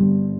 you.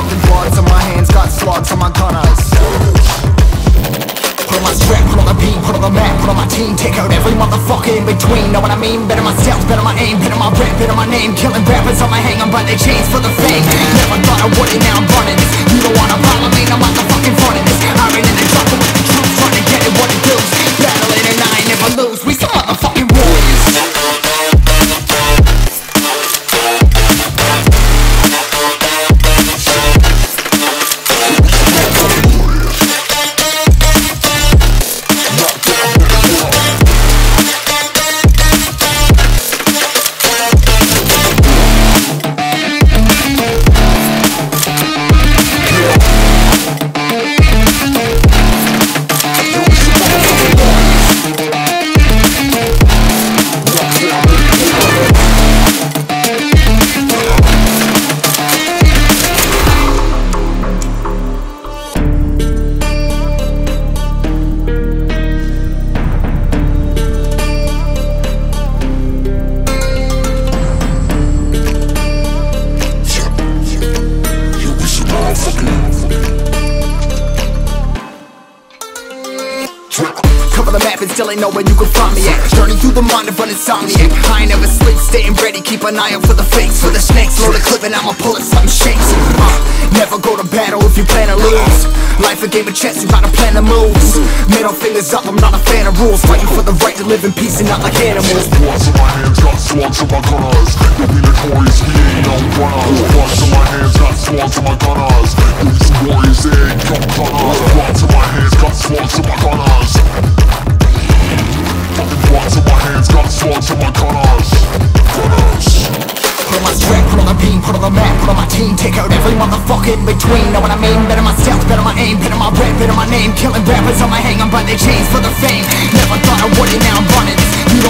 Fucking bloods on my hands, got slugs on my gunners. Put on my strap, put on the beat, put on the map, put on my team Take out every motherfucker in between, know what I mean? Better myself, better my aim, better my rap, better my name. Killing rappers on my hang, I'm by their chains for the fame. Never thought I would it, now I'm running this. You don't wanna follow me, I'm out the fucking front of this. I ran in the jungle with the troops, trying to get it what it does Battling and I ain't never lose, we some still ain't know where you can find me at. Journey through the mind of an insomniac. I ain't never sleep, staying ready, keep an eye out for the fakes. For the snakes, load a clip and I'ma pull it, something shakes. Uh, Never go to battle if you plan to lose. Life a game of chess, you gotta plan the moves Middle fingers up, I'm not a fan of rules. Fighting for the right to live in peace and not like animals. Bloods in my hands, got slugs in my gunners. Yo, we notorious, we ain't no runners. Bloods in my hands, got slugs in my gunners. We warriors, they ain't no gunners Bloods in my hands, got slugs in my gunners Bloods in my hands, Put on my strap, put on the beam, put on the map, put on my team. Take out every motherfucker in between, know what I mean? Better myself, better my aim, better my rap, better my name. Killing rappers on my hang, I'm by their chains for the fame. Never thought I would it, now I'm running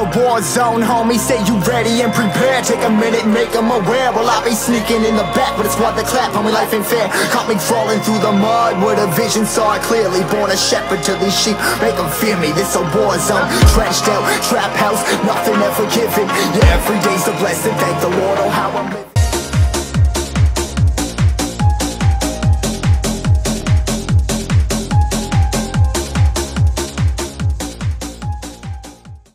a war zone, homie. Say you ready and prepared. Take a minute, make them aware. Well, I be sneaking in the back, but it's what the clap, homie. Life ain't fair. Caught me crawling through the mud with a vision, saw it clearly. Born a shepherd to these sheep, make them fear me. This a war zone, trashed out, trap house, nothing ever given. Yeah, every day's a blessing. Thank the Lord, on how I'm living.